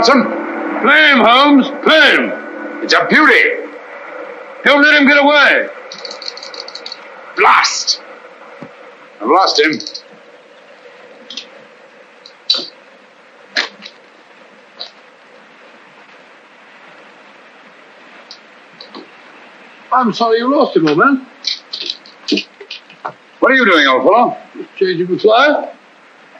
Watson. Play him, Holmes. Play him. It's a beauty. Don't let him get away. Blast! I've lost him. I'm sorry you lost him, old man. What are you doing, old fellow? Changing the fly?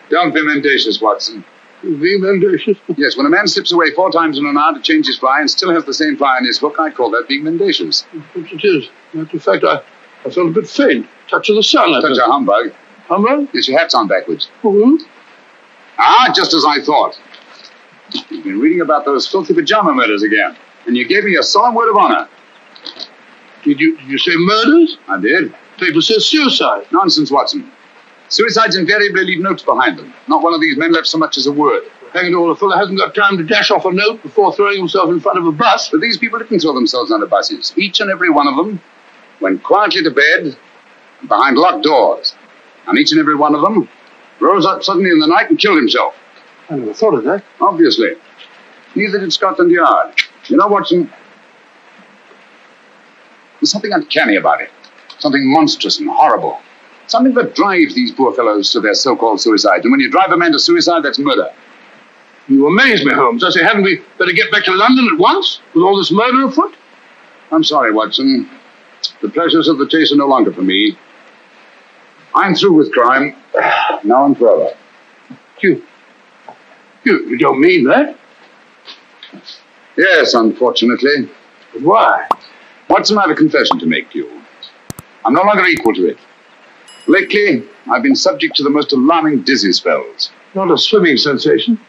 Don't be mendacious, Watson. Be mendacious. Yes, when a man slips away four times in an hour to change his fly and still has the same fly in his hook, I call that being mendacious. It is. Matter of fact, I, I felt a bit faint. Touch of the sun, I Such a humbug. Humbug? Yes, your hat's on backwards. Hmm? Ah, just as I thought. You've been reading about those filthy pajama murders again, and you gave me a solemn word of honor. Did you, did you say murders? I did. Paper says suicide. Nonsense, Watson. Suicides invariably leave notes behind them. Not one of these men left so much as a word. Hang it all, a fellow hasn't got time to dash off a note before throwing himself in front of a bus. But these people didn't throw themselves under buses. Each and every one of them went quietly to bed behind locked doors. And each and every one of them rose up suddenly in the night and killed himself. I never thought of that. Obviously. Neither did Scotland Yard. You know, Watson, there's something uncanny about it. Something monstrous and horrible. Something that drives these poor fellows to their so-called suicides. And when you drive a man to suicide, that's murder. You amaze me, Holmes. I say, hadn't we better get back to London at once with all this murder afoot? I'm sorry, Watson. The pleasures of the chase are no longer for me. I'm through with crime, now and forever. You, you, you don't mean that? Yes, unfortunately. But why? Watson, I have a confession to make to you. I'm no longer equal to it. Lately, I've been subject to the most alarming dizzy spells. Not a swimming sensation.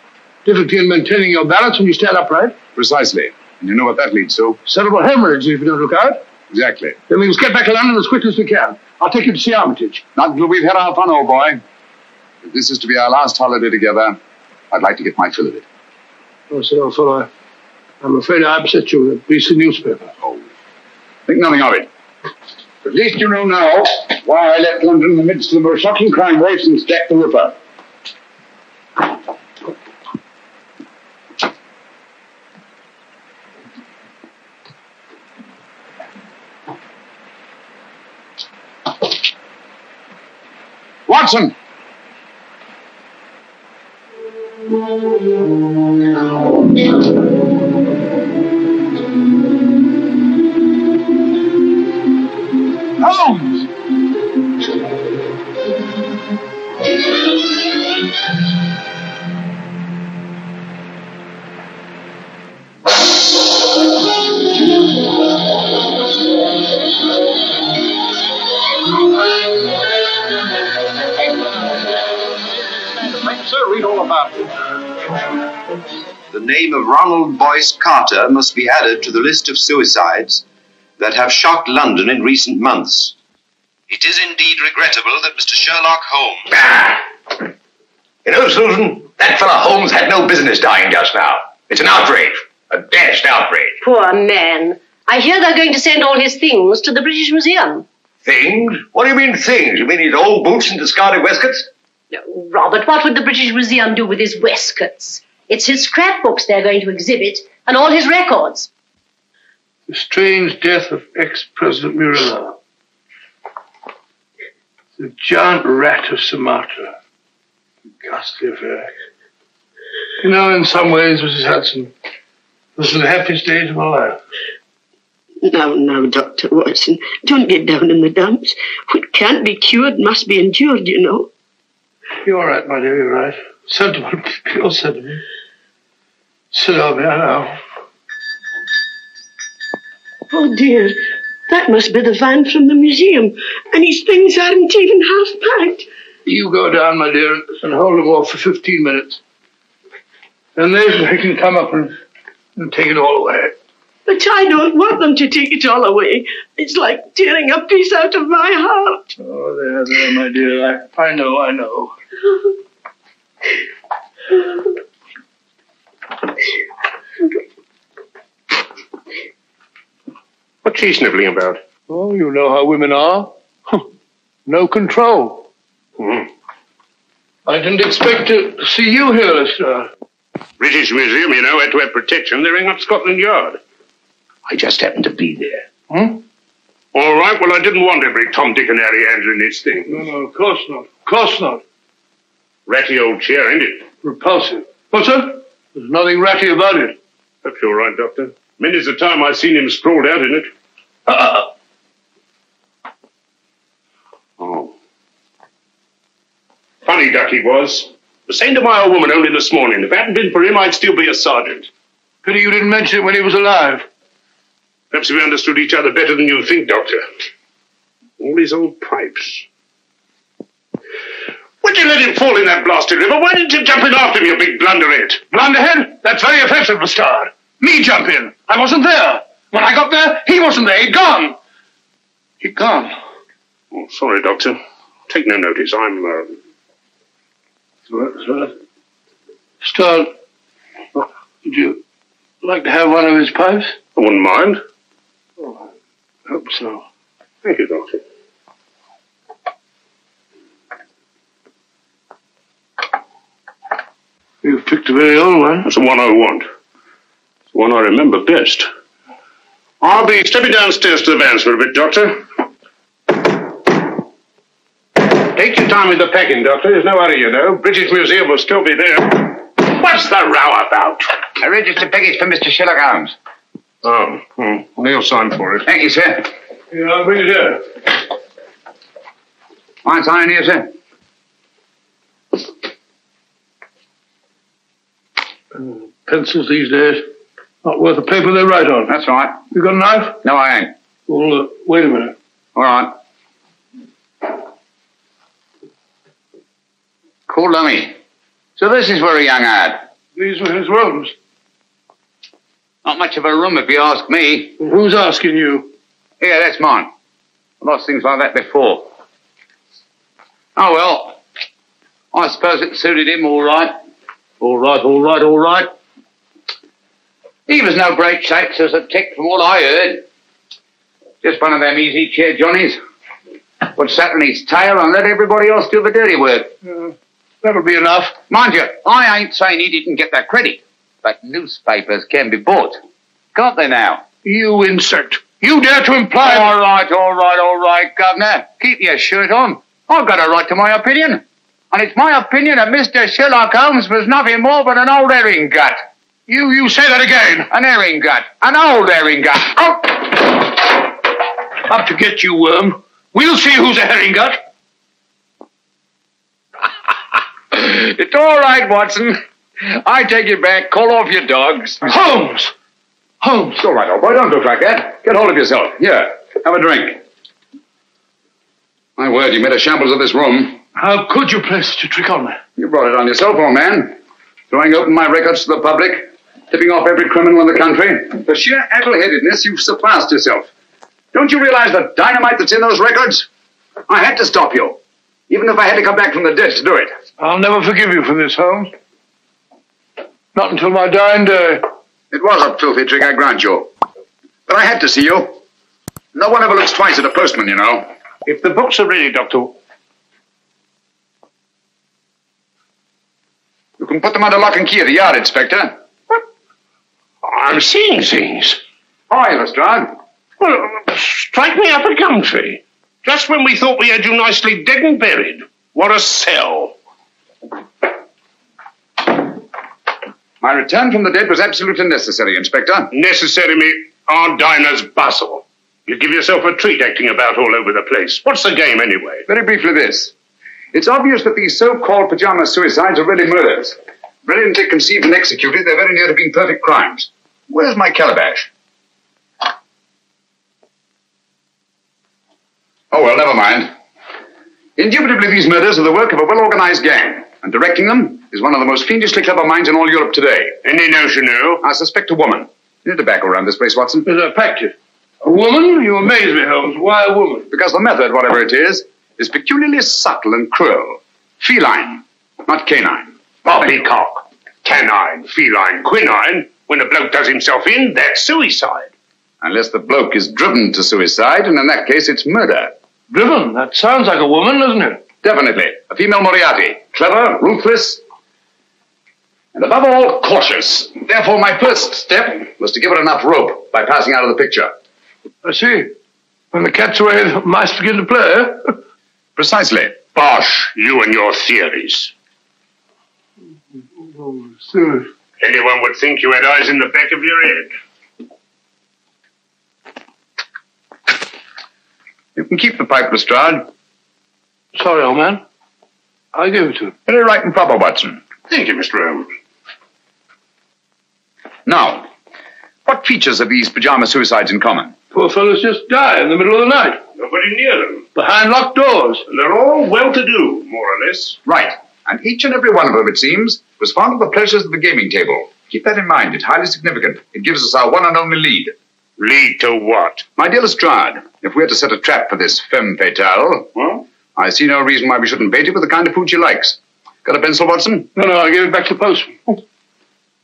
Difficulty in maintaining your balance when you stand upright. Precisely. And you know what that leads to? Cerebral hemorrhage if you don't look out. Exactly. Then we must get back to London as quickly as we can. I'll take you to see Armitage. Not until we've had our fun, old boy. If this is to be our last holiday together, I'd like to get my fill of it. Oh, sir, old fellow, I'm afraid I upset you with a piece of newspaper. Oh, think nothing of it. At least you know now why I left London in the midst of the most shocking crime wave since Jack the Ripper. Watson! Carter must be added to the list of suicides that have shocked London in recent months. It is indeed regrettable that Mr. Sherlock Holmes. Ah! You know, Susan, that fellow Holmes had no business dying just now. It's an outrage. A dashed outrage. Poor man. I hear they're going to send all his things to the British Museum. Things? What do you mean things? You mean his old boots and discarded waistcoats? No, Robert, what would the British Museum do with his waistcoats? It's his scrapbooks they're going to exhibit, and all his records. The strange death of ex-President Murillo. The giant rat of Sumatra. Ghastly affair. You know, in some ways, Mrs. Hudson, this is the happiest days of my life. No, no, Dr. Watson, don't get down in the dumps. What can't be cured must be endured, you know. You're all right, my dear, you're right. Sentiment, pure sentiment. Sit down there now. Oh, dear, that must be the van from the museum, and his things aren't even half packed. You go down, my dear, and hold him off for 15 minutes. And then they can come up and, and take it all away. But I don't want them to take it all away. It's like tearing a piece out of my heart. Oh, there, there, my dear. I, I know, I know. What's she sniveling about? Oh, you know how women are. no control. Hmm. I didn't expect to see you here, sir. British Museum, you know, had to have protection. They're ringing up Scotland Yard. I just happened to be there. Hmm? All right, well, I didn't want every Tom, Dick, and Harry handling this thing. No, no, of course not. Of course not. Ratty old chair, ain't it? Repulsive. What's that? There's nothing ratty about it. That's all right, Doctor. Many's the time I've seen him sprawled out in it. Uh, Oh. Funny duck he was. The same to my old woman only this morning. If it hadn't been for him, I'd still be a sergeant. pity you didn't mention it when he was alive. Perhaps we understood each other better than you think, Doctor. All these old pipes. Why'd you let him fall in that blasted river? Why didn't you jump in after him, you big blunderhead? Blunderhead? That's very offensive, Lestrade. Me jump in. I wasn't there. When I got there, he wasn't there. He'd gone. He'd gone. Oh, sorry, Doctor. Take no notice. I'm, uh... Lestrade, would you like to have one of his pipes? I wouldn't mind. Oh, hope so. Thank you, Doctor. You've picked a very old one. That's the one I want. It's the one I remember best. I'll be stepping downstairs to the vans for a bit, Doctor. Take your time with the packing, Doctor. There's no hurry, you know. British Museum will still be there. What's the row about? A registered package for Mr. Sherlock Holmes. Oh, hmm. Neil signed for it. Thank you, sir. Yeah, I'll bring it here. Fine sign here, sir. Pencils these days. Not worth the paper they write on. That's right. You got a knife? No, I ain't. Well, uh, wait a minute. All right. Cool dummy. So this is where a young ad. These were his rooms. Not much of a room, if you ask me. Well, who's asking you? Yeah, that's mine. I've lost things like that before. Oh, well. I suppose it suited him all right. All right, all right, all right. He was no great shakes as a tick from what I heard. Just one of them easy chair Johnnies. Would sat on his tail and let everybody else do the dirty work. Uh, that'll be enough. Mind you, I ain't saying he didn't get that credit. But newspapers can be bought. Can't they now? You insect. You dare to imply. All right, all right, all right, Governor. Keep your shirt on. I've got a right to my opinion. And it's my opinion that Mr. Sherlock Holmes was nothing more but an old herring gut. You, you say that again. An herring gut. An old herring gut. Oh! Up to get you, worm. We'll see who's a herring gut. it's all right, Watson. I take it back. Call off your dogs. Holmes! Holmes! It's all right, old boy. Don't look like that. Get hold of yourself. Here, have a drink. My word, you made a shambles of this room. How could you play such a trick on me? You brought it on yourself, old man. Throwing open my records to the public, tipping off every criminal in the country. For sheer addle-headedness, you've surpassed yourself. Don't you realize the dynamite that's in those records? I had to stop you, even if I had to come back from the dead to do it. I'll never forgive you for this, Holmes. Not until my dying day. It was a filthy trick, I grant you. But I had to see you. No one ever looks twice at a postman, you know. If the books are ready, Doctor, You can put them under lock and key at the yard, Inspector. What? I'm seeing things. Hi, Lestrade. Well, uh, strike me up a gum tree. Just when we thought we had you nicely dead and buried. What a sell. My return from the dead was absolutely necessary, Inspector. Necessary me Our diner's bustle. You give yourself a treat acting about all over the place. What's the game anyway? Very briefly, this. It's obvious that these so-called pajama suicides are really murders. Brilliantly conceived and executed, they're very near to being perfect crimes. Where's my calabash? Oh, well, never mind. Indubitably, these murders are the work of a well-organized gang. And directing them is one of the most fiendishly clever minds in all Europe today. Any notion who? I suspect a woman. You need tobacco around this place, Watson. There's a packed it. A woman? You amaze me, Holmes. Why a woman? Because the method, whatever it is, is peculiarly subtle and cruel. Feline, not canine. Poppycock. Canine, feline, quinine. When a bloke does himself in, that's suicide. Unless the bloke is driven to suicide, and in that case, it's murder. Driven. That sounds like a woman, doesn't it? Definitely. A female Moriarty. Clever, ruthless, and above all, cautious. Therefore, my first step was to give her enough rope by passing out of the picture. I see. When the cat's away, the mice begin to play. Eh? Precisely. Bosh, you and your theories. Oh, serious. Anyone would think you had eyes in the back of your head. You can keep the pipe, Lestrade. Sorry, old man. I gave it to him. Very right and proper, Watson. Thank you, Mr. Holmes. Now, what features have these pajama suicides in common? Poor fellows just die in the middle of the night, Nobody near them. Behind locked doors. And they're all well-to-do, more or less. Right. And each and every one of them, it seems, was fond of the pleasures of the gaming table. Keep that in mind. It's highly significant. It gives us our one and only lead. Lead to what? My dear Lestrade, if we're to set a trap for this femme fatale, Well, I see no reason why we shouldn't bait it with the kind of food she likes. Got a pencil, Watson? No, no, I gave it back to the postman.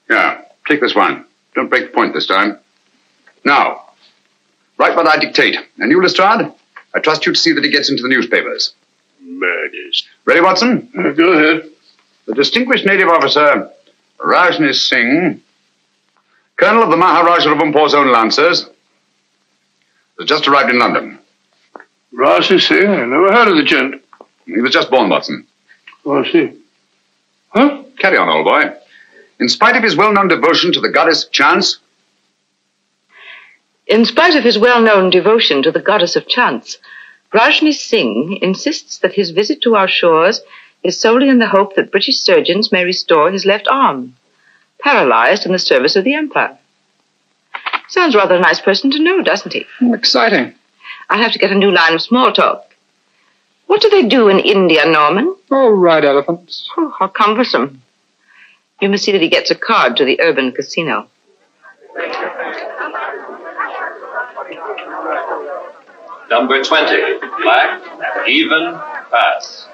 Yeah. Take this one. Don't break the point this time. Now, write what I dictate. And you, Lestrade, I trust you to see that it gets into the newspapers. murders. Ready, Watson? Uh, go ahead. The distinguished native officer, Rajni Singh, colonel of the Maharaja of Umpur's own Lancers, has just arrived in London. Rasi Singh, I never heard of the gent. He was just born, Watson. Oh, I see. Huh? Carry on, old boy. In spite of his well-known devotion to the goddess chance, In spite of his well known devotion to the goddess of chance, Rajni Singh insists that his visit to our shores is solely in the hope that British surgeons may restore his left arm, paralyzed in the service of the Empire. Sounds rather a nice person to know, doesn't he? Oh, exciting. I'll have to get a new line of small talk. What do they do in India, Norman? Oh, ride elephants. Oh, how cumbersome. You must see that he gets a card to the urban casino. Number 20, black, even, pass.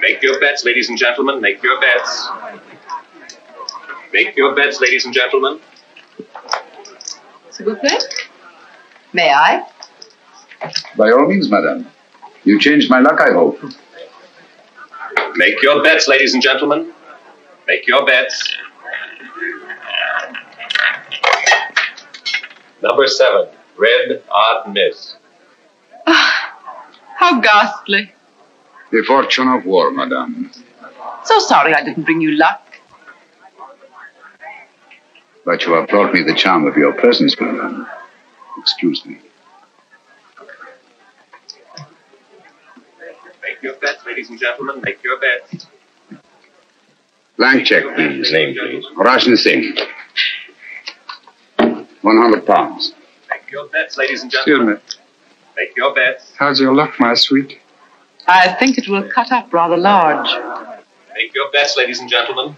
Make your bets, ladies and gentlemen. Make your bets. Make your bets, ladies and gentlemen. S'il vous plaît? May I? by all means, madame. You changed my luck, I hope. Make your bets, ladies and gentlemen. Make your bets. Number seven, red, odd miss. Ah, how ghastly. The fortune of war, madame. So sorry I didn't bring you luck. But you have brought me the charm of your presence, madame. Excuse me. Make your bets, ladies and gentlemen. Make your bets. Blank check, please. Name, please. Rajni Singh. One hundred pounds. Make your bets, ladies and gentlemen. Excuse gentlemen. me. Make your bets. How's your luck, my sweet? I think it will cut up rather large. Make your bets, ladies and gentlemen.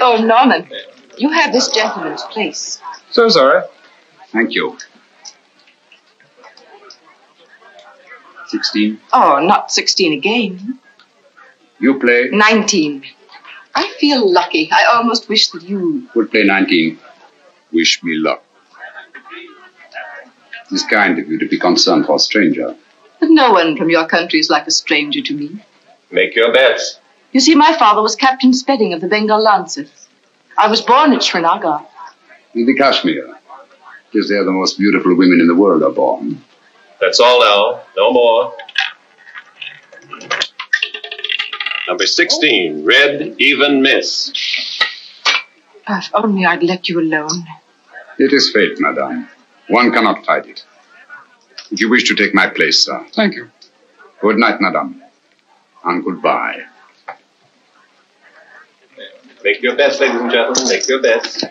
Oh, Norman, you have this gentleman's place. So sorry. Thank you. Sixteen. Oh, not 16 again. You play. 19. I feel lucky. I almost wish that you. Would play nineteen. Wish me luck. It's kind of you to be concerned for a stranger. But no one from your country is like a stranger to me. Make your bets. You see, my father was Captain Spedding of the Bengal Lancers. I was born at Srinagar. In the Kashmir. Because there the most beautiful women in the world are born. That's all now. No more. Number 16, red, even, miss. If only I'd let you alone. It is fate, madame. One cannot fight it. If you wish to take my place, sir. Thank you. Good night, madame. And goodbye. Make your best, ladies and gentlemen. Make your bets.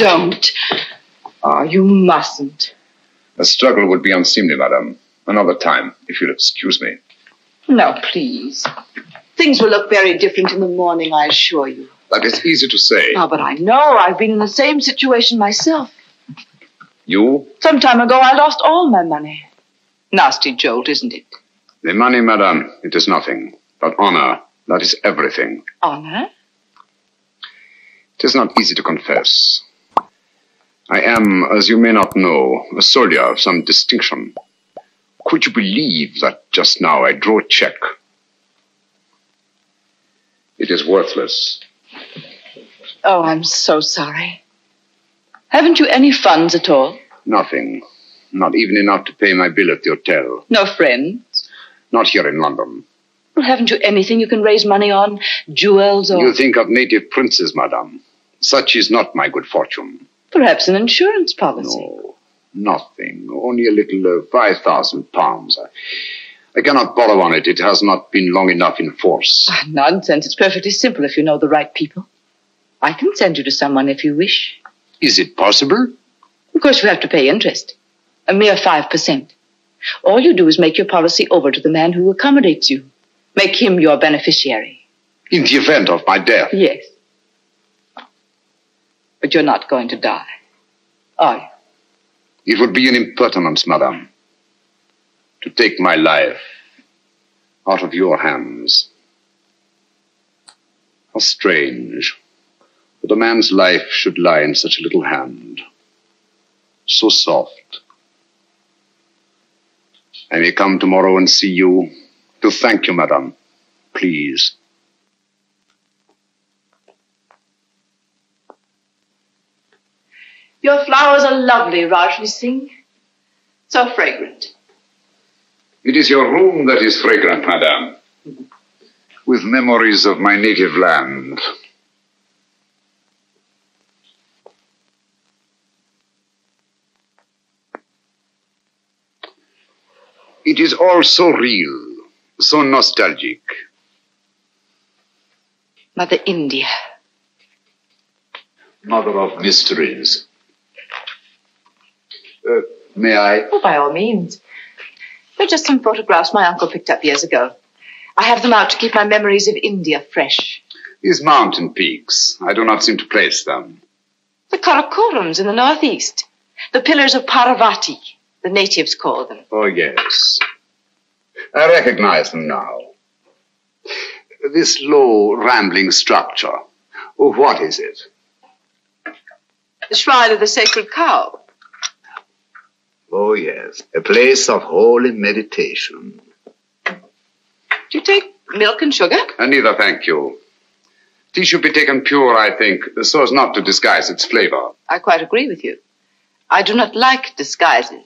Don't. Oh, you mustn't. A struggle would be unseemly, madam. Another time, if you'll excuse me. No, please. Things will look very different in the morning, I assure you. That is easy to say. Oh, but I know. I've been in the same situation myself. You? Some time ago, I lost all my money. Nasty jolt, isn't it? The money, madam, it is nothing. But honor, that is everything. Honor? It is not easy to confess. I am, as you may not know, a soldier of some distinction. Could you believe that just now I drew a check? It is worthless. Oh, I'm so sorry. Haven't you any funds at all? Nothing. Not even enough to pay my bill at the hotel. No friends? Not here in London. Well, haven't you anything you can raise money on? Jewels or. You think of native princes, madame. Such is not my good fortune. Perhaps an insurance policy. No, nothing. Only a little uh, five thousand pounds. I, I cannot borrow on it. It has not been long enough in force. Ah, nonsense. It's perfectly simple if you know the right people. I can send you to someone if you wish. Is it possible? Of course, you have to pay interest. A mere 5%. All you do is make your policy over to the man who accommodates you. Make him your beneficiary. In the event of my death? Yes. But you're not going to die, are you? It would be an impertinence, madam, to take my life out of your hands. How strange that a man's life should lie in such a little hand. So soft. I may come tomorrow and see you to thank you, madam. Please. Your flowers are lovely, Rajni Singh. So fragrant. It is your room that is fragrant, madam. With memories of my native land. It is all so real, so nostalgic. Mother India. Mother of mysteries. Uh, may I? Oh, by all means. They're just some photographs my uncle picked up years ago. I have them out to keep my memories of India fresh. These mountain peaks, I do not seem to place them. The Karakorams in the northeast. The pillars of Parvati, the natives call them. Oh, yes. I recognize them now. This low, rambling structure. Oh, what is it? The shrine of the sacred cow. Oh, yes. A place of holy meditation. Do you take milk and sugar? Uh, neither, thank you. Tea should be taken pure, I think, so as not to disguise its flavor. I quite agree with you. I do not like disguises.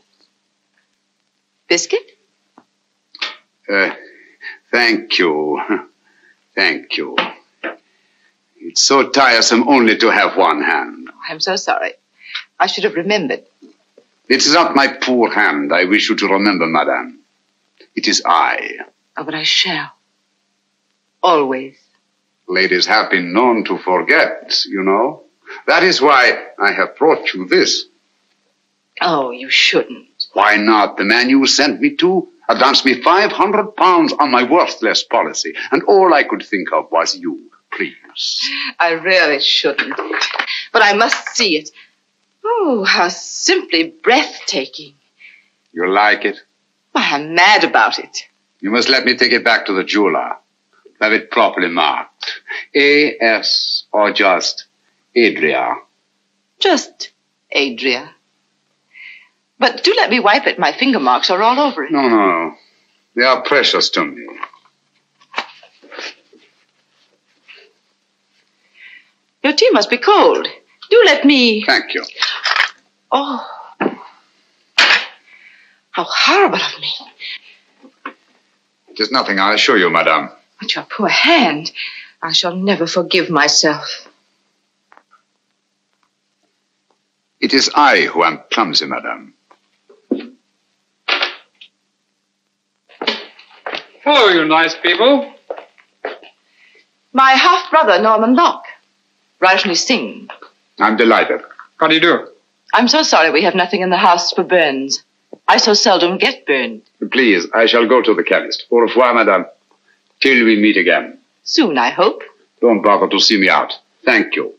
Biscuit? Uh, thank you. Thank you. It's so tiresome only to have one hand. I'm so sorry. I should have remembered. It is not my poor hand I wish you to remember, madame. It is I. Oh, but I shall. Always. Ladies have been known to forget, you know. That is why I have brought you this. Oh, you shouldn't. Why not? The man you sent me to advanced me 500 pounds on my worthless policy, and all I could think of was you. Please. I really shouldn't. But I must see it. Oh, how simply breathtaking. You like it? Why, I'm mad about it. You must let me take it back to the jeweler. Have it properly marked. A.S. or just Adrea. Just Adrea. But do let me wipe it. My finger marks are all over it. No, no. They are precious to me. Your tea must be cold. Do let me. Thank you. Oh. How horrible of me. It is nothing, I assure you, madame. But your poor hand. I shall never forgive myself. It is I who am clumsy, madame. Hello, you nice people. My half brother, Norman Locke. Rajni Singh. I'm delighted. How do you do? I'm so sorry we have nothing in the house for burns. I so seldom get burned. Please, I shall go to the chemist. Au revoir, madame. Till we meet again. Soon, I hope. Don't bother to see me out. Thank you.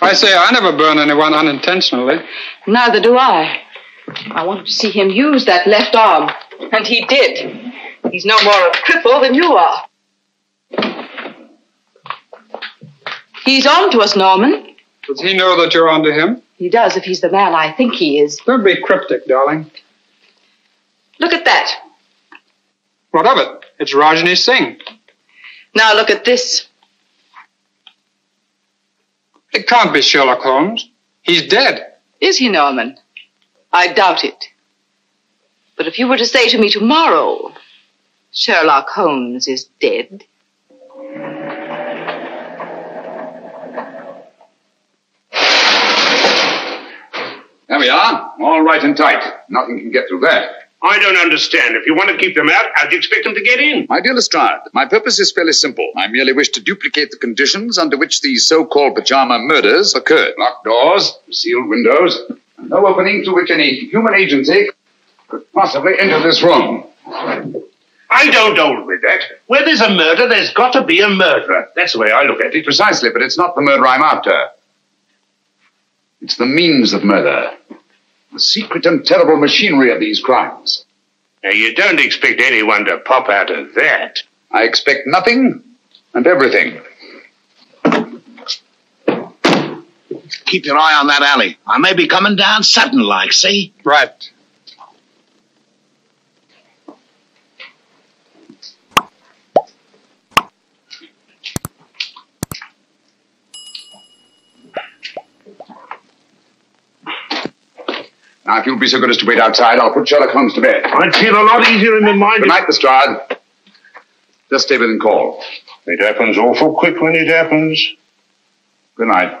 I say I never burn anyone unintentionally. Neither do I. I wanted to see him use that left arm, and he did. He's no more a cripple than you are. He's on to us, Norman. Does he know that you're on to him? He does if he's the man I think he is. Don't be cryptic, darling. Look at that. What of it? It's Rajni Singh. Now look at this. It can't be Sherlock Holmes. He's dead. Is he, Norman? I doubt it. But if you were to say to me tomorrow, Sherlock Holmes is dead, There we are. All right and tight. Nothing can get through that. I don't understand. If you want to keep them out, how do you expect them to get in? My dear Lestrade, my purpose is fairly simple. I merely wish to duplicate the conditions under which these so-called pajama murders occurred. Locked doors, sealed windows, and no opening through which any human agency could possibly enter this room. I don't hold with that. Where there's a murder, there's got to be a murderer. That's the way I look at it. Precisely, but it's not the murder I'm after. It's the means of murder. The secret and terrible machinery of these crimes. Now, you don't expect anyone to pop out of that. I expect nothing and everything. Keep your eye on that alley. I may be coming down sudden like, see? Right. Now, if you'll be so good as to wait outside, I'll put Sherlock Holmes to bed. I'd feel a lot easier in my mind. Good night, Lestrade. Just stay within call. It happens awful quick when it happens. Good night.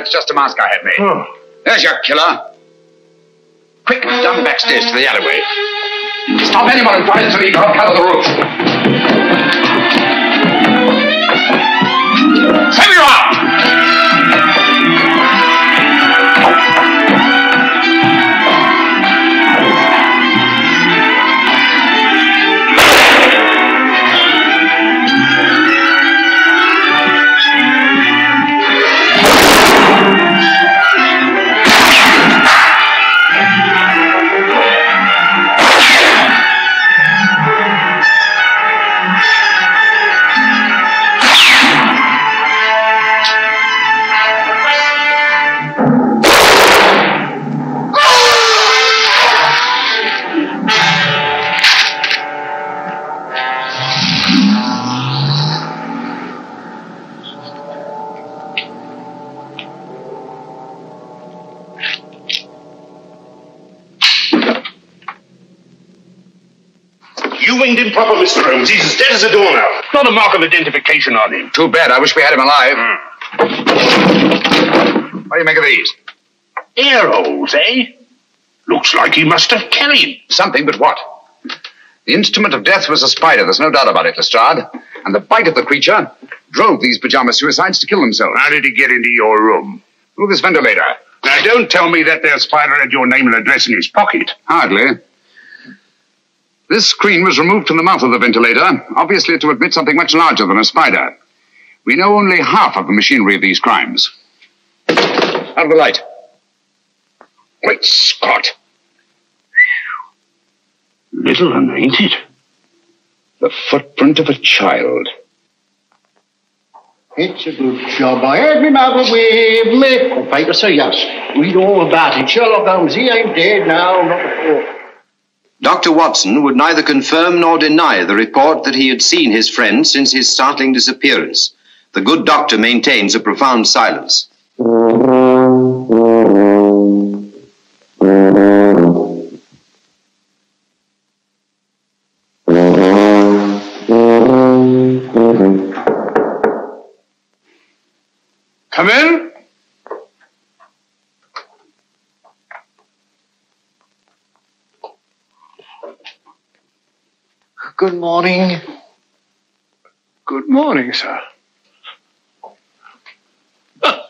That's just a mask I had made. Oh. There's your killer. Quick, down the backstairs to the alleyway. Stop anyone who tries to leave or cover of the roof. Send you him proper, Mr. Holmes. He's as dead as a doornail. Not a mark of identification on him. Too bad. I wish we had him alive. What do you make of these? Air holes, eh? Looks like he must have carried. Something, but what? The instrument of death was a spider, there's no doubt about it, Lestrade. And the bite of the creature drove these pajama suicides to kill themselves. How did he get into your room? Through this ventilator. Now, don't tell me that there spider had your name and address in his pocket. Hardly. This screen was removed from the mouth of the ventilator, obviously to admit something much larger than a spider. We know only half of the machinery of these crimes. Out of the light. Great Scott! Little un, ain't it? The footprint of a child. It's a good job. I had me mother with me. Oh, paper say yes. Read all about it. Sherlock Holmes, he ain't dead now, not before. Dr. Watson would neither confirm nor deny the report that he had seen his friend since his startling disappearance. The good doctor maintains a profound silence. Come in. Good morning. Good morning, sir.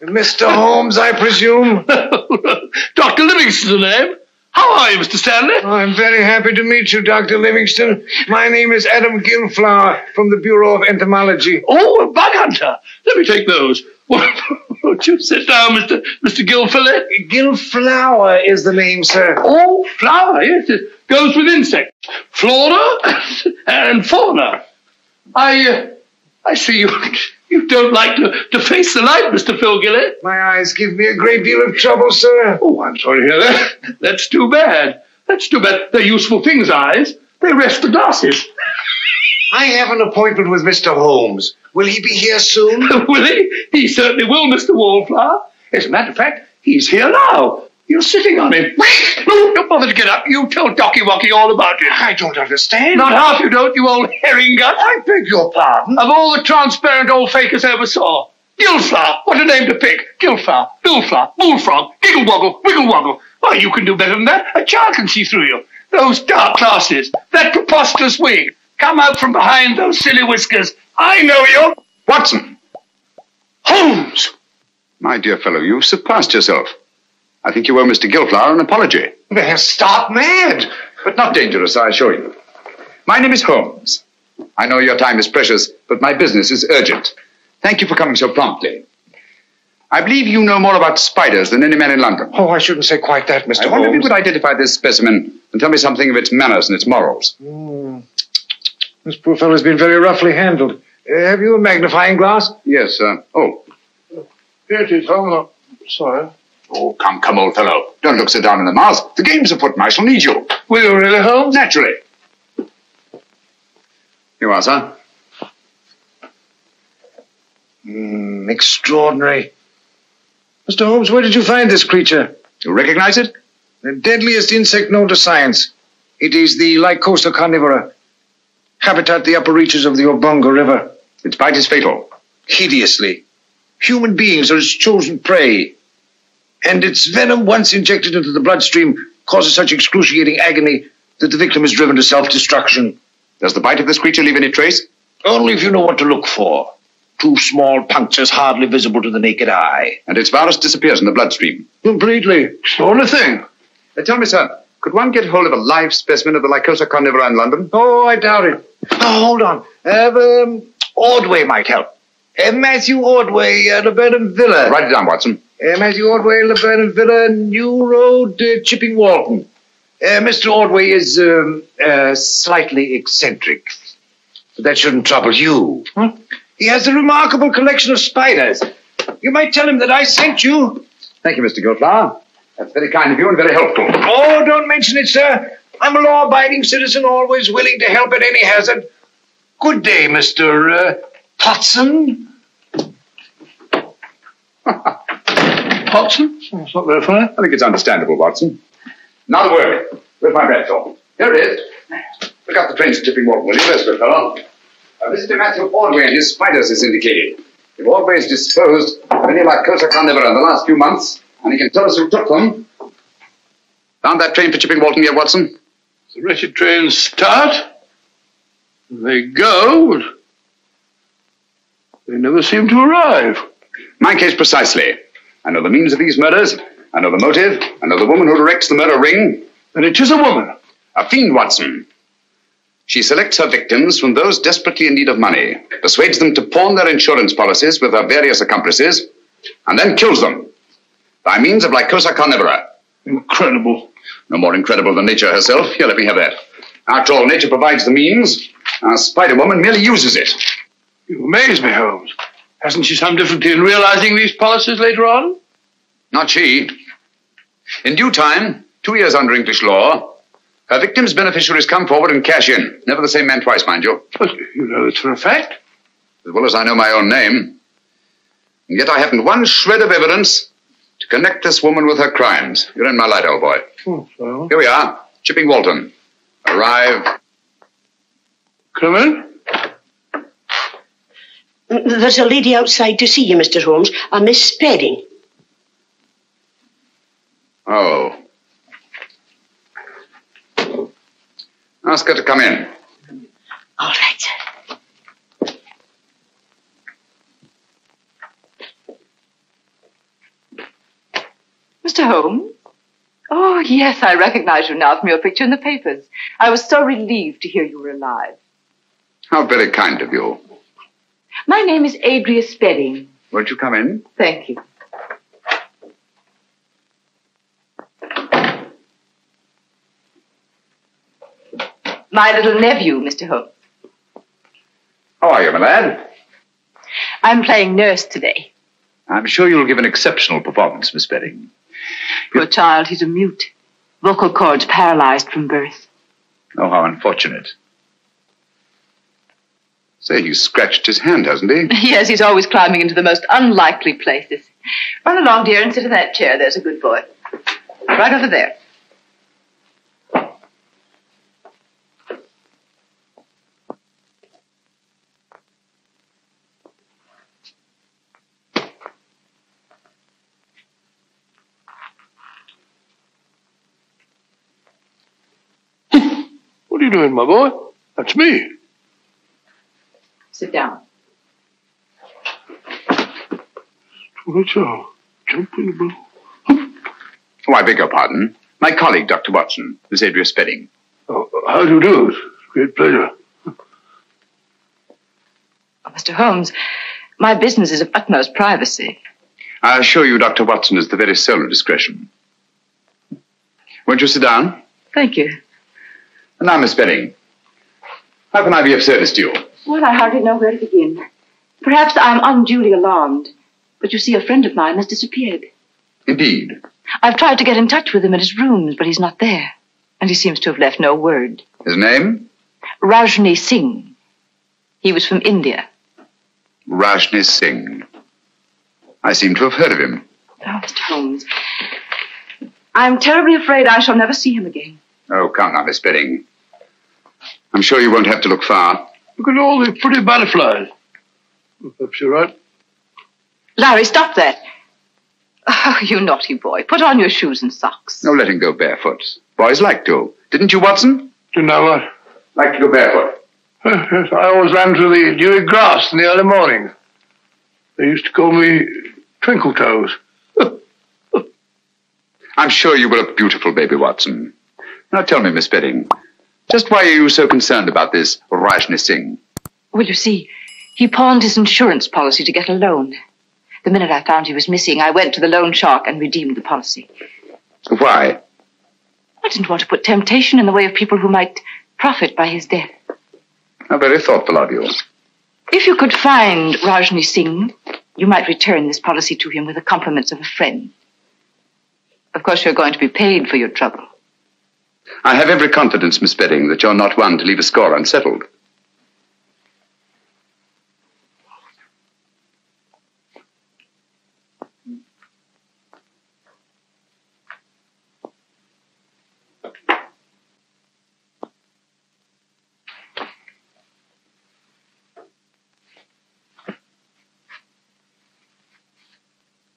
Mr. Holmes, I presume? Dr. Livingston's the name. How are you, Mr. Stanley? I'm very happy to meet you, Dr. Livingston. My name is Adam Gilflower from the Bureau of Entomology. Oh, a bug hunter. Let me take those. Won't you sit down, Mr. Mr. Gilfillet? Gilflower is the name, sir. Oh, flower, yes. Goes with insects. Flora and fauna. I, uh, I see you. You don't like to, to face the light, Mr. Phil Gillett. My eyes give me a great deal of trouble, sir. Oh, I'm sorry to hear that. That's too bad. That's too bad. They're useful things, eyes. They rest the glasses. I have an appointment with Mr. Holmes. Will he be here soon? will he? He certainly will, Mr. Wallflower. As a matter of fact, he's here now. You're sitting on him. No, don't bother to get up. You tell Docky Wocky all about it. I don't understand. Not half you don't, you old herring gut. I beg your pardon. Of all the transparent old fakers I ever saw. Gillflower, what a name to pick. Gillflower, Billflower, Bullfrog, Giggle Woggle, Wiggle Woggle. Why, you can do better than that. A child can see through you. Those dark glasses, that preposterous wig. Come out from behind those silly whiskers. I know you. Watson! Holmes! My dear fellow, you've surpassed yourself. I think you owe Mr. Gilflower an apology. They're stark mad. But not dangerous, I assure you. My name is Holmes. I know your time is precious, but my business is urgent. Thank you for coming so promptly. I believe you know more about spiders than any man in London. Oh, I shouldn't say quite that, Mr. I wonder if you Holmes. could identify this specimen and tell me something of its manners and its morals. Hmm. This poor fellow's been very roughly handled. Uh, have you a magnifying glass? Yes, uh, oh. Here it is, Holmes. Sorry. Oh, come, come, old fellow. Don't look so down in the mouth. The game's afoot, and I shall need you. Will you really, Holmes? Naturally. Here you are, sir. Hmm, extraordinary. Mr. Holmes, where did you find this creature? You recognize it? The deadliest insect known to science. It is the Lycosa carnivora. Habitat the upper reaches of the Obonga River. Its bite is fatal. Hideously. Human beings are its chosen prey. And its venom, once injected into the bloodstream, causes such excruciating agony that the victim is driven to self-destruction. Does the bite of this creature leave any trace? Only if you know what to look for. Two small punctures hardly visible to the naked eye. And its virus disappears in the bloodstream. Completely. Extraordinary thing. Uh, tell me, sir, could one get hold of a live specimen of the Lycosa carnivora in London? Oh, I doubt it. Oh, hold on. Uh, um, Ordway might help. Uh, Matthew Ordway, uh, Laburnum Villa. Write it down, Watson. Uh, Matthew Ordway, Laburnum Villa, New Road, uh, Chipping Walton. Uh, Mr. Ordway is um, uh, slightly eccentric. But that shouldn't trouble you. He has a remarkable collection of spiders. You might tell him that I sent you. Thank you, Mr. Gilflower. That's very kind of you and very helpful. Oh, don't mention it, sir. I'm a law-abiding citizen, always willing to help at any hazard. Good day, Mr. Uh, Potson. Watson? That's not very funny. I think it's understandable, Watson. Now the work. Where's my Bradshaw? Here it is. Look up the trains to Chipping Walton, will you, best good fellow? Uh, Mr. Matthew Ordway and his spiders is indicated. If Ordway is disposed of any Lycosa carnivora in the last few months, and he can tell us who took them. Found that train for Chipping Walton yet, Watson? The wretched trains start, they go, they never seem to arrive. My case precisely. I know the means of these murders. I know the motive. I know the woman who directs the murder ring. And it is a woman. A fiend, Watson. She selects her victims from those desperately in need of money, persuades them to pawn their insurance policies with her various accomplices, and then kills them by means of Lycosa carnivora. Incredible. No more incredible than nature herself. Here, let me have that. After all, nature provides the means. Our Spider Woman merely uses it. You amaze me, Holmes. Hasn't she some difficulty in realizing these policies later on? Not she. In due time, two years under English law, her victim's beneficiaries come forward and cash in. Never the same man twice, mind you. But you know it for a fact. As well as I know my own name. And yet I haven't one shred of evidence to connect this woman with her crimes. You're in my light, old boy. Oh, so. Here we are, Chipping Walton. Arrive. Come in. There's a lady outside to see you, Mr. Holmes, a Miss Spedding. Oh. Ask her to come in. All right. Mr. Holmes? Oh, yes, I recognize you now from your picture in the papers. I was so relieved to hear you were alive. How very kind of you. My name is Adrea Spedding. Won't you come in? Thank you. My little nephew, Mr. Holmes. How are you, my lad? I'm playing nurse today. I'm sure you'll give an exceptional performance, Miss Spedding. Poor child, he's a mute. Vocal cords paralyzed from birth. Oh, how unfortunate. Say, he's scratched his hand, hasn't he? Yes, he's always climbing into the most unlikely places. Run along, dear, and sit in that chair. There's a good boy. Right over there. What are you doing, my boy? That's me. Sit down. What's a jumping blue? Oh, I beg your pardon. My colleague, Dr. Watson, Miss Adrea Spedding. Oh, how do you do? It's a great pleasure. Oh, Mr. Holmes, my business is of utmost privacy. I assure you, Dr. Watson is the very soul of discretion. Won't you sit down? Thank you. And now, Miss Spedding, how can I be of service to you? Well, I hardly know where to begin. Perhaps I'm unduly alarmed, but you see, a friend of mine has disappeared. Indeed. I've tried to get in touch with him at his rooms, but he's not there. And he seems to have left no word. His name? Rajni Singh. He was from India. Rajni Singh. I seem to have heard of him. Oh, Mr. Holmes. I'm terribly afraid I shall never see him again. Oh, come now, Miss Spedding. I'm sure you won't have to look far. Look at all the pretty butterflies. Perhaps you're right. Larry, stop that. Oh, you naughty boy. Put on your shoes and socks. No, let him go barefoot. Boys like to. Didn't you, Watson? Didn't I what? Like to go barefoot. Yes, yes, I always ran through the dewy grass in the early morning. They used to call me Twinkle Toes. I'm sure you were a beautiful baby, Watson. Now tell me, Miss Spedding, just why are you so concerned about this Rajni Singh? Well, you see, he pawned his insurance policy to get a loan. The minute I found he was missing, I went to the loan shark and redeemed the policy. Why? I didn't want to put temptation in the way of people who might profit by his death. How very thoughtful of you. If you could find Rajni Singh, you might return this policy to him with the compliments of a friend. Of course, you're going to be paid for your trouble. I have every confidence, Miss Spedding, that you're not one to leave a score unsettled.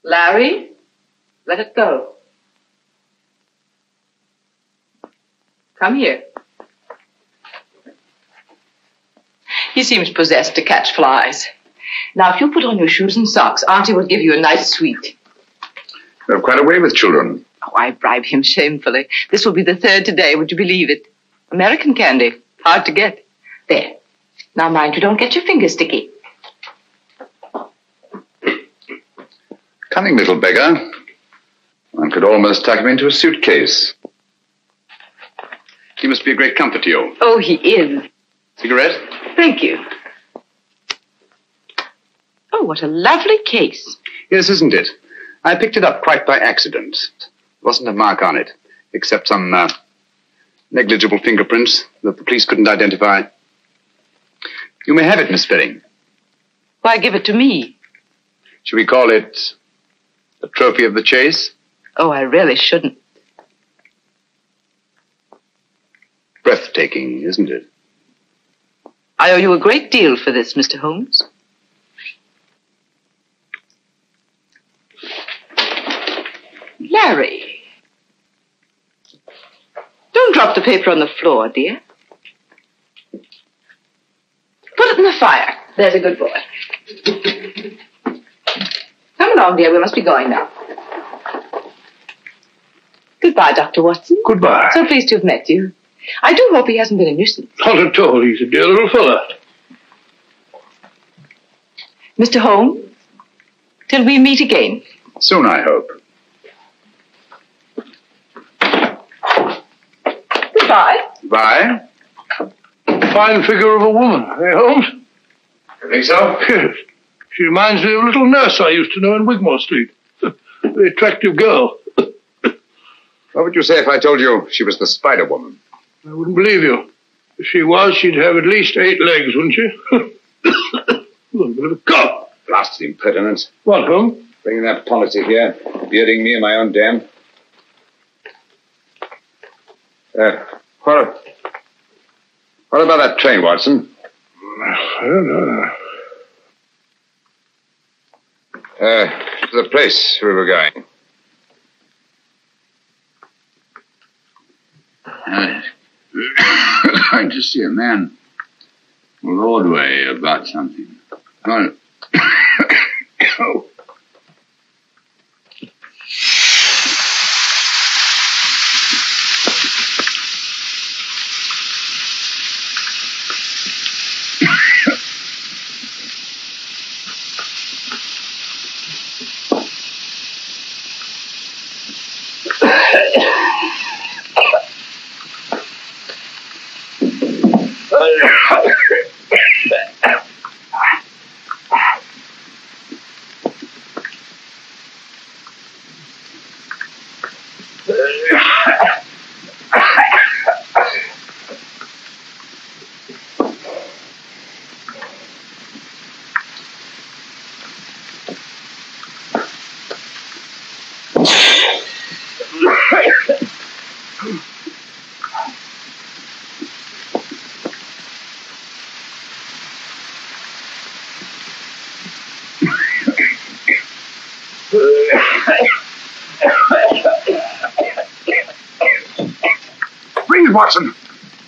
Larry, let it go. Come here. He seems possessed to catch flies. Now, if you put on your shoes and socks, Auntie will give you a nice sweet. You have quite a way with children. Oh, I bribe him shamefully. This will be the third today, would you believe it? American candy. Hard to get. There. Now mind you don't get your fingers sticky. Cunning little beggar. One could almost tuck him into a suitcase. He must be a great comfort to you. Oh, he is. Cigarette? Thank you. Oh, what a lovely case. Yes, isn't it? I picked it up quite by accident. There wasn't a mark on it, except some uh, negligible fingerprints that the police couldn't identify. You may have it, Miss Spedding. Why give it to me? Should we call it the trophy of the chase? Oh, I really shouldn't. Breathtaking, isn't it? I owe you a great deal for this, Mr. Holmes. Larry. Don't drop the paper on the floor, dear. Put it in the fire. There's a good boy. Come along, dear. We must be going now. Goodbye, Dr. Watson. Goodbye. So pleased to have met you. I do hope he hasn't been a nuisance. Not at all. He's a dear little fellow. Mr. Holmes, till we meet again. Soon, I hope. Goodbye. Bye. Fine figure of a woman, eh, Holmes? You think so? Yes. She reminds me of a little nurse I used to know in Wigmore Street. Very attractive girl. What would you say if I told you she was the Spider Woman? I wouldn't believe you. If she was, she'd have at least eight legs, wouldn't she? a bit of a cough. Blasted impertinence. What, Holmes? Bringing that policy here, bearding me in my own den. Uh, what, what about that train, Watson? I don't know. Uh, to the place we were going. Uh, going just see a man Broadway about something. Well, Watson.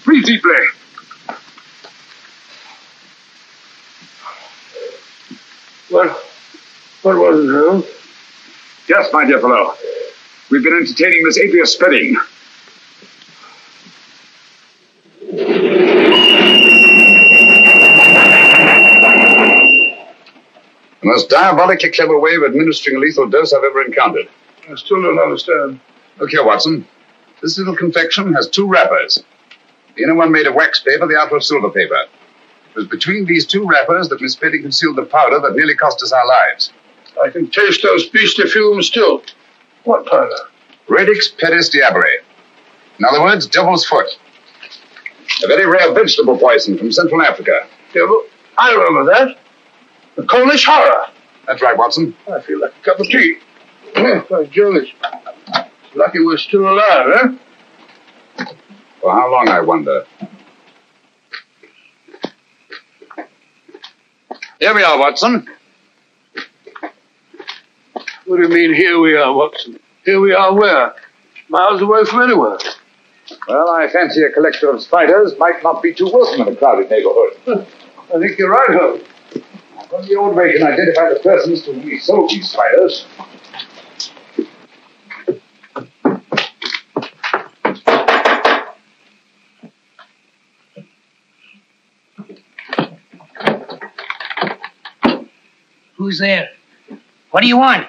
Breathe deeply. What, what was it, Holmes? Yes, my dear fellow. We've been entertaining Miss Adrea Spedding. The most diabolically clever way of administering a lethal dose I've ever encountered. I still don't understand. Look here, Watson. This little confection has two wrappers. The inner one made of wax paper, the outer of silver paper. It was between these two wrappers that Miss Spedding concealed the powder that nearly cost us our lives. I can taste those beastly fumes still. What powder? Radix pedis diaboli. In other words, devil's foot. A very rare vegetable poison from Central Africa. Devil? I remember that. The Cornish horror. That's right, Watson. I feel like a cup of tea. By Jove, lucky we're still alive, eh? For how long, I wonder? Here we are, Watson. What do you mean, here we are, Watson? Here we are where? Miles away from anywhere. Well, I fancy a collection of spiders might not be too welcome in a crowded neighborhood. I think you're right, Holmes. Well, the old way can identify the persons to whom he sold these spiders. Who's there? What do you want?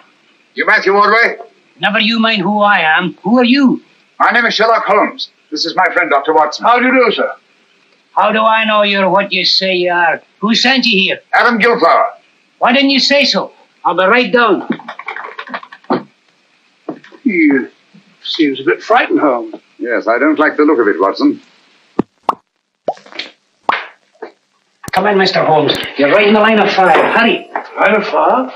You Matthew Ordway? Never you mind who I am. Who are you? My name is Sherlock Holmes. This is my friend, Dr. Watson. How do you do, sir? How do I know you're what you say you are? Who sent you here? Adam Gilflower. Why didn't you say so? I'll be right down. He uh, seems a bit frightened, Holmes. Yes, I don't like the look of it, Watson. Come in, Mr. Holmes. You're right in the line of fire. Hurry. Line of fire?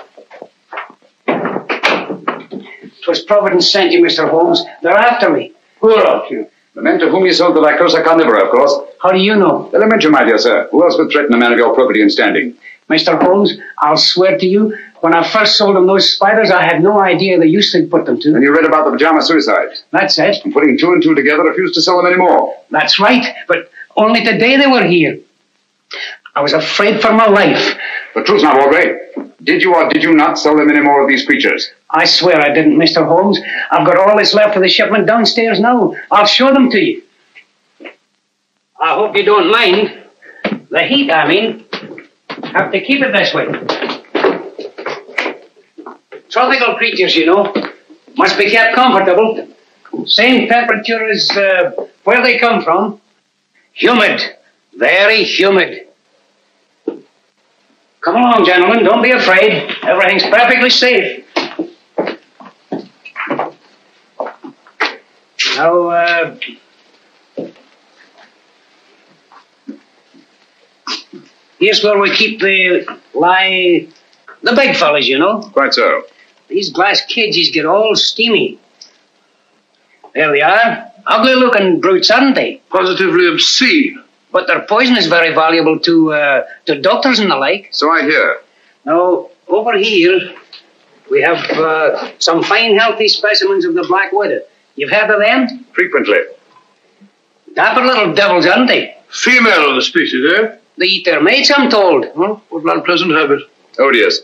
Twas Providence sent you, Mr. Holmes. They're after me. Who are after you? The men to whom you sold the Lycosa carnivora, of course. How do you know? Elementary, my dear sir. Who else would threaten a man of your probity and standing? Mr. Holmes, I'll swear to you, when I first sold them those spiders, I had no idea the use they'd put them to. And you read about the pajama suicides. That's it. And putting two and two together, refused to sell them anymore. That's right. But only today they were here. I was afraid for my life. The truth now, Ordway. Did you or did you not sell them any more of these creatures? I swear I didn't, Mr. Holmes. I've got all that's left of the shipment downstairs now. I'll show them to you. I hope you don't mind. The heat, I mean. Have to keep it this way. Tropical creatures, you know. Must be kept comfortable. Same temperature as uh, where they come from. Humid. Very humid. Come along, gentlemen. Don't be afraid. Everything's perfectly safe. Now, uh, here's where we keep the lie, the big fellas, you know. Quite so. These glass cages get all steamy. There they are. Ugly looking brutes, aren't they? Positively obscene. But their poison is very valuable to uh, to doctors and the like. So I hear. Now, over here, we have uh, some fine, healthy specimens of the black widow. You've heard of them? Frequently. Dapper little devils, aren't they? Female of the species, eh? They eat their mates, I'm told. Well, what an unpleasant habit. Odious.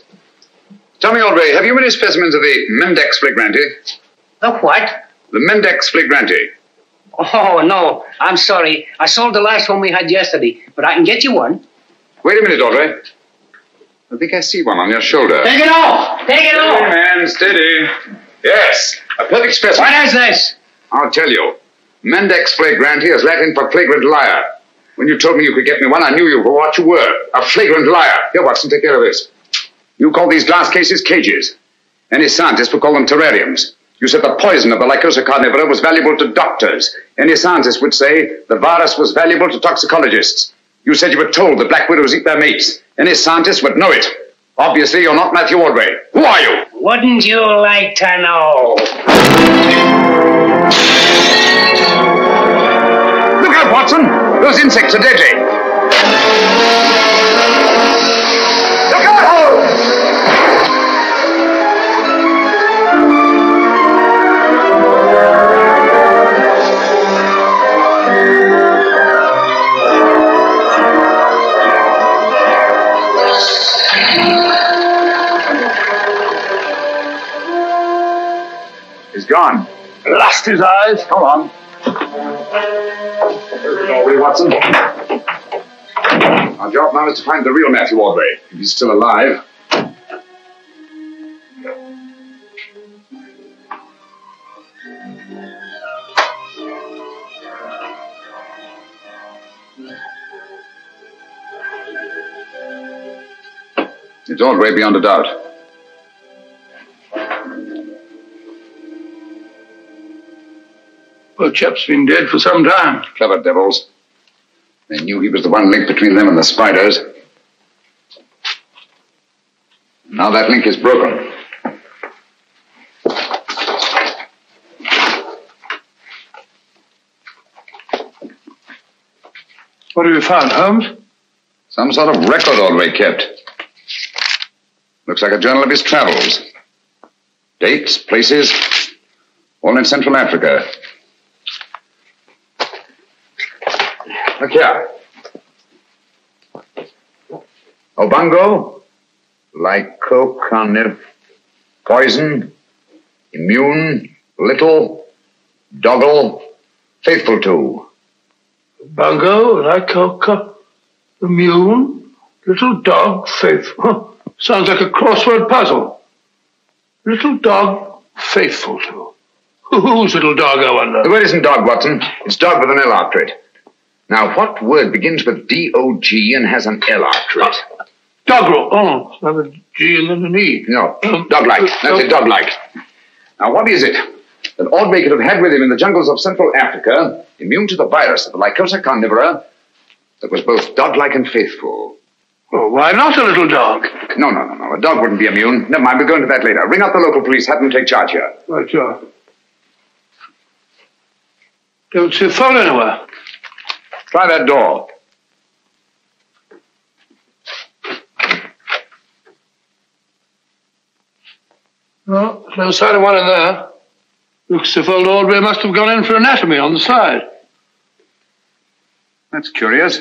Tell me, Ordway, have you any specimens of the Mendax flagranti? The what? The Mendax flagranti. Oh, no. I'm sorry. I sold the last one we had yesterday, but I can get you one. Wait a minute, Ordway. I think I see one on your shoulder. Take it off! Take it Steady, off! man, steady. Yes, a perfect specimen. What is this? I'll tell you. Mendax flagranti is Latin for flagrant liar. When you told me you could get me one, I knew you for what you were. A flagrant liar. Here, Watson, take care of this. You call these glass cases cages. Any scientist would call them terrariums. You said the poison of the Lycosa carnivora was valuable to doctors. Any scientist would say the virus was valuable to toxicologists. You said you were told that black widows eat their mates. Any scientist would know it. Obviously, you're not Matthew Ordway. Who are you? Wouldn't you like to know? Look out, Watson! Those insects are deadly. Gone. Lost his eyes. Come on. Aubrey Watson. Our job now is to find the real Matthew Ordway, if he's still alive. It's Ordway beyond a doubt. Well, chap's been dead for some time. Clever devils. They knew he was the one link between them and the spiders. Now that link is broken. What have you found, Holmes? Some sort of record Ordway kept. Looks like a journal of his travels. Dates, places, all in Central Africa. Look here. Obongo, lycocarniv, uh, poison, immune, little, doggle, faithful to. Bungo, lycoca, uh, immune, little dog, faithful. Sounds like a crossword puzzle. Little dog, faithful to. Whose little dog, I wonder? The word isn't dog, Watson. It's dog with an L after it. Now, what word begins with D-O-G and has an L after it? Doggerel. Oh, I have a G and then an E. No, dog-like. That's it, dog-like. Now, what is it that Ordway could have had with him in the jungles of Central Africa, immune to the virus of the Lycosa carnivora, that was both dog-like and faithful? Oh, why not a little dog? No, no, no, no. A dog wouldn't be immune. Never mind, we'll go into that later. Ring up the local police, have them take charge here. Right, sure. Don't see a phone anywhere. Try that door. Well, there's no sign of one in there. Looks as if old Ordway must have gone in for anatomy on the side. That's curious.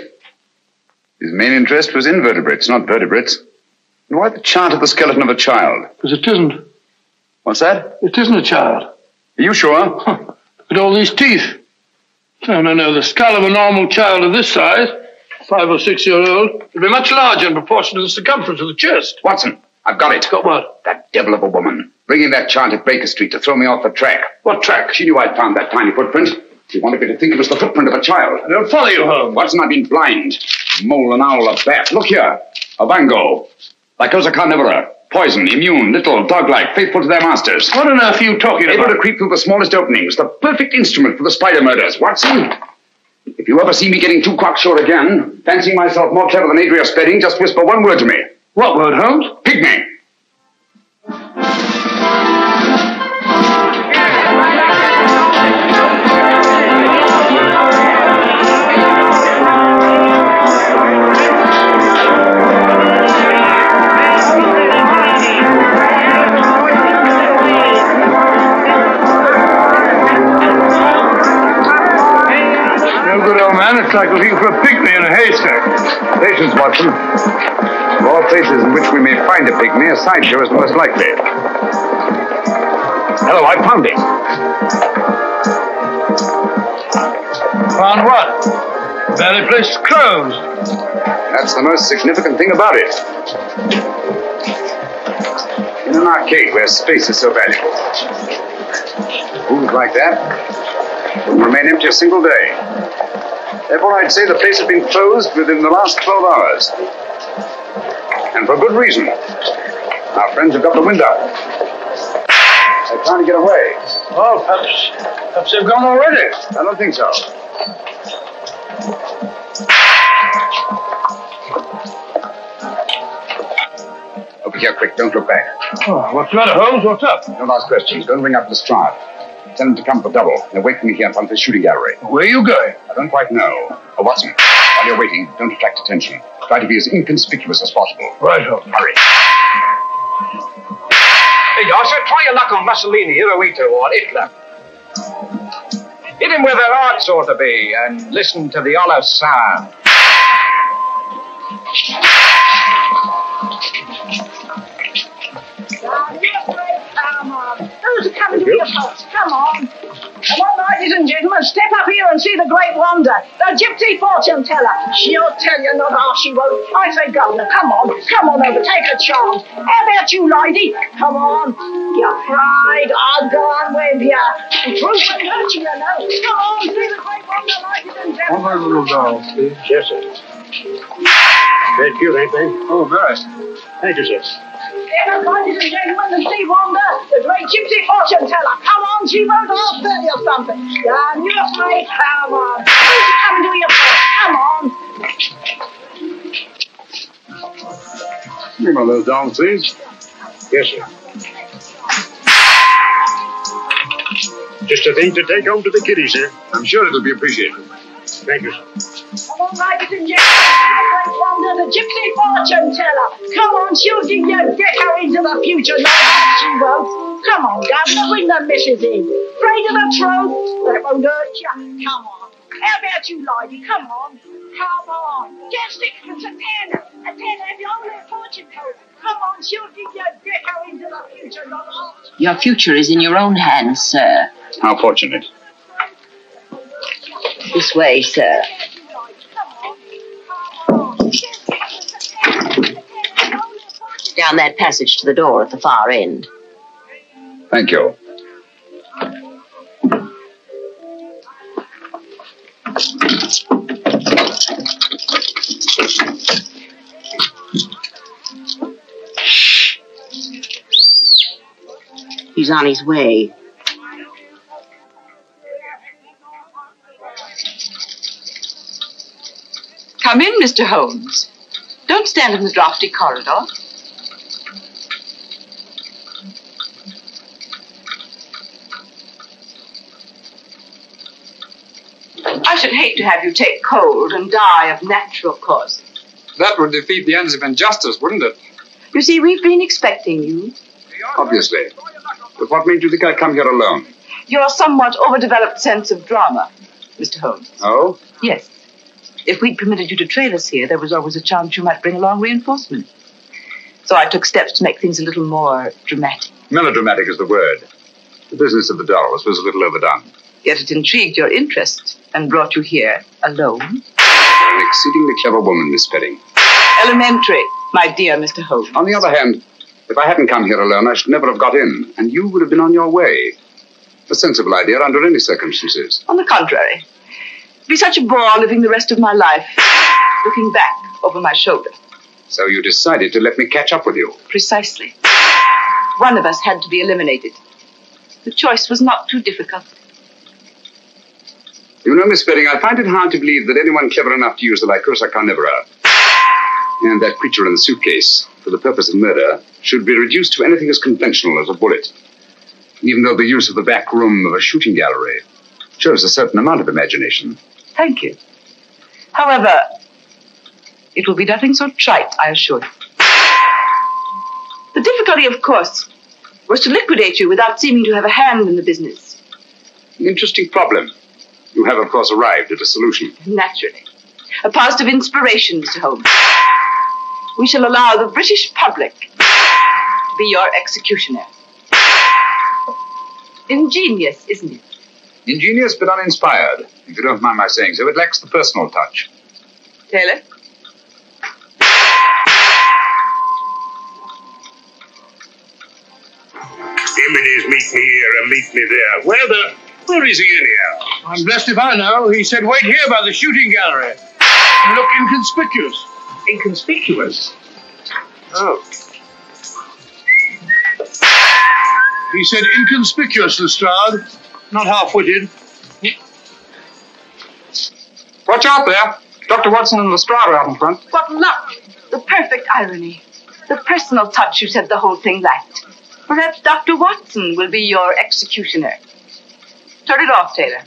His main interest was invertebrates, not vertebrates. And why the chart of the skeleton of a child? Because it isn't. What's that? It isn't a child. Are you sure? Look at all these teeth. No, no, no. The skull of a normal child of this size, five or six year old, would be much larger in proportion to the circumference of the chest. Watson, I've got it. Got what? That devil of a woman. Bringing that chart at Baker Street to throw me off the track. What track? She knew I'd found that tiny footprint. She wanted me to think it was the footprint of a child. I don't follow you home. Watson, I've been blind. Mole and owl, a bat. Look here. A bango. Lycosa carnivora. Poison, immune, little, dog-like, faithful to their masters. What on earth are you talking about? Able about? to creep through the smallest openings. The perfect instrument for the spider murders. Watson, if you ever see me getting too cocksure again, fancying myself more clever than Adrea Spedding, just whisper one word to me. What word, Holmes? Pygmy. It's like looking for a pygmy in a haystack. Patience, Watson. Of all places in which we may find a pygmy, a sideshow is most likely. Hello, I found it. Found what? Very place closed. That's the most significant thing about it. In an arcade where space is so valuable. Rooms like that wouldn't remain empty a single day. Therefore, I'd say the place has been closed within the last 12 hours. And for good reason. Our friends have got the wind up. They're trying to get away. Oh, perhaps, perhaps they've gone already. I don't think so. Over here, quick. Don't look back. Oh, what's the matter, Holmes? What's up? Don't ask questions. And ring up Lestrade. Tell him to come for double. They're waiting me here in front of the shooting gallery. Where are you going? I don't quite know. Oh, Watson, while you're waiting, don't attract attention. Try to be as inconspicuous as possible. Right, Holmes. Hurry. Hey, Gosser, try your luck on Mussolini, Hirohito, or Hitler. Hit him where their hearts ought to be, and listen to the olive sound. Who's coming to your house? Come on. Come on, ladies and gentlemen, step up here and see the great wonder. The gypsy fortune teller. She'll tell you not half she won't. I say, Governor, come on. Come on over, take a chance. How about you, lady? Come on. You're afraid. I'll go on with you. Truth and hurt you, you know. Come on, see the great wonder, ladies and gentlemen. One little doll, please. Yes, sir. Very cute, ain't they? Oh, very. Thank you, sir. Here, ladies and gentlemen, the Steve Wonder, the great gypsy fortune teller. Come on, she won't I'll tell you something. And you're afraid. Come on. Who's coming to your place? Come on. Give me my little doll, please. Yes, sir. Just a thing to take home to the kiddies, sir. I'm sure it'll be appreciated. Thank you, sir. Come on, ladies and gentlemen, the great wonder, the gypsy fortune teller. Come on, she'll give you a decker into the future. No, she won't. Come on, Governor, bring the missus in. Afraid of the truth? That won't hurt you. Come on. How about you, lady? Come on. Come on. Get sixpence, a tenner. A tenner if you only a fortune teller. Come on, she'll give you a decker into the future. No, no. Your future is in your own hands, sir. How fortunate. This way, sir. Down that passage to the door at the far end. Thank you. He's on his way. Come in, Mr. Holmes. Don't stand in the drafty corridor. I should hate to have you take cold and die of natural causes. That would defeat the ends of injustice, wouldn't it? You see, we've been expecting you. Obviously. But what made you think I'd come here alone? Your somewhat overdeveloped sense of drama, Mr. Holmes. Oh? Yes. If we'd permitted you to trail us here, there was always a chance you might bring along reinforcements. So I took steps to make things a little more dramatic. Melodramatic is the word. The business of the dolls was a little overdone. Yet it intrigued your interest and brought you here alone. You're an exceedingly clever woman, Miss Spedding. Elementary, my dear Mr. Holmes. On the other hand, if I hadn't come here alone, I should never have got in, and you would have been on your way. A sensible idea under any circumstances. On the contrary, be such a bore living the rest of my life, looking back over my shoulder. So you decided to let me catch up with you. Precisely. One of us had to be eliminated. The choice was not too difficult. You know, Miss Spedding, I find it hard to believe that anyone clever enough to use the Lycosa carnivora and that creature in the suitcase for the purpose of murder should be reduced to anything as conventional as a bullet. Even though the use of the back room of a shooting gallery shows a certain amount of imagination. Thank you. However, it will be nothing so trite, I assure you. The difficulty, of course, was to liquidate you without seeming to have a hand in the business. An interesting problem. You have, of course, arrived at a solution. Naturally. A positive inspiration, Mr. Holmes. We shall allow the British public to be your executioner. Ingenious, isn't it? Ingenious but uninspired, if you don't mind my saying so. It lacks the personal touch. Taylor? Jimminies meet me here and meet me there. Where the... Where is he anyhow? I'm blessed if I know. He said, wait here by the shooting gallery. And look inconspicuous. Inconspicuous? Oh. He said inconspicuous, Lestrade. Not half-witted. Watch out there. Dr. Watson and Lestrade are out in front. What luck! The perfect irony. The personal touch you said the whole thing lacked. Perhaps Dr. Watson will be your executioner. Turn it off, Taylor.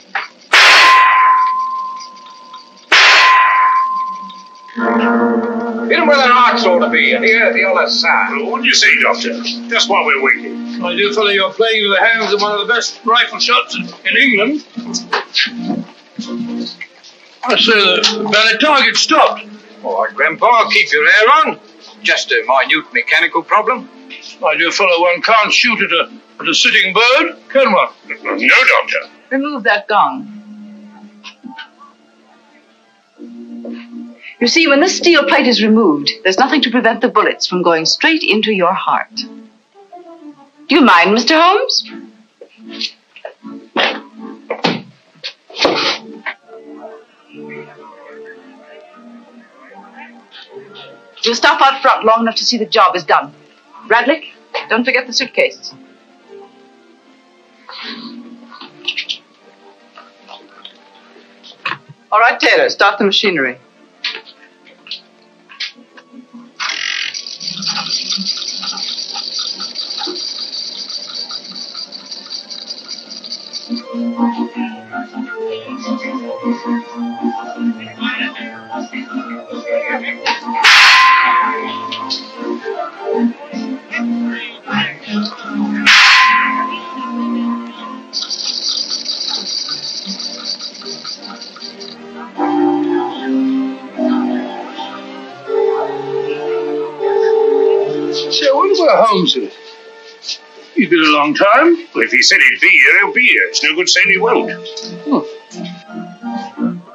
Hit 'em where their hearts ought to be, and here at the other side. What do you say, Doctor? Just while we're waiting. My dear fellow, you're playing into the hands of one of the best rifle shots in, in England. I say the valid target stopped. All right, Grandpa, keep your hair on. Just a minute mechanical problem. My dear fellow, one can't shoot at a, at a sitting bird, can one? No, Doctor. Remove that gong. You see, when this steel plate is removed, there's nothing to prevent the bullets from going straight into your heart. Do you mind, Mr. Holmes? You'll stop out front long enough to see the job is done. Bradley, don't forget the suitcase. All right, Taylor, start the machinery. Thank you. Been a long time. Well, if he said he'd be here, he'll be here. It's no good saying he won't. Hmm.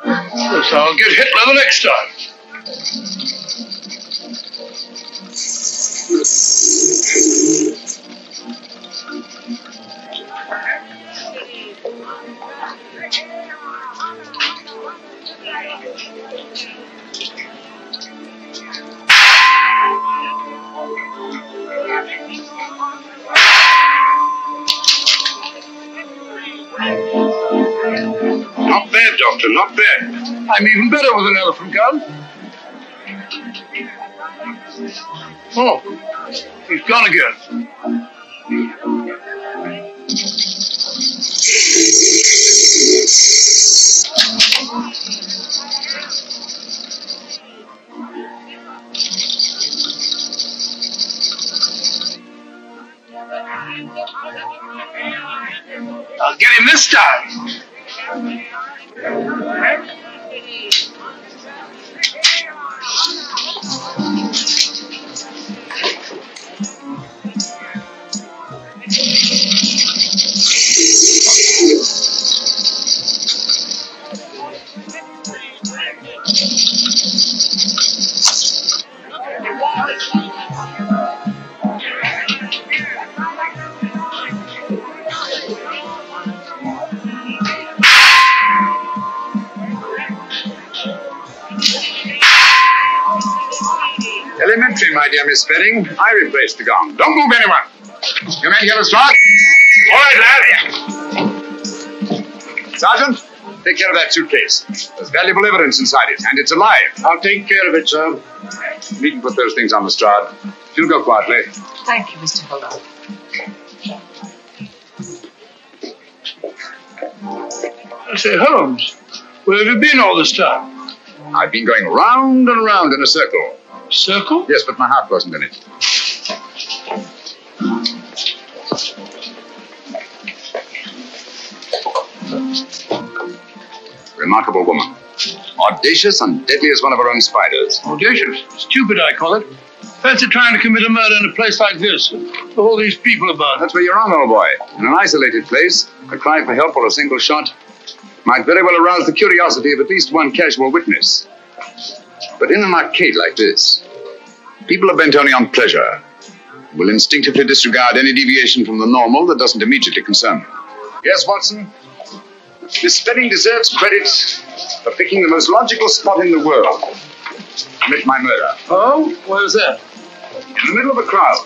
Guess I'll get Hitler the next time. I'm even better with an elephant gun. Oh, he's gone again. Elementary, my dear Miss Spedding. I replaced the gong. Don't move anyone. You men hear the start? All right, lad. Sergeant, take care of that suitcase. There's valuable evidence inside it, and it's alive. I'll take care of it, sir. Needn't put those things on Lestrade. She'll go quietly. Thank you, Mr. Holmes. I say, Holmes, where have you been all this time? I've been going round and round in a circle. Circle? Yes, but my heart wasn't in it. Remarkable woman. Audacious and deadly as one of her own spiders. Audacious. Stupid, I call it. Fancy trying to commit a murder in a place like this. With all these people about. That's where you're wrong, old boy. In an isolated place, a cry for help or a single shot might very well arouse the curiosity of at least one casual witness. But in an arcade like this, people are bent only on pleasure, will instinctively disregard any deviation from the normal that doesn't immediately concern them. Yes, Watson? This Spedding deserves credit for picking the most logical spot in the world. Commit my murder. Oh? where is that? In the middle of a crowd.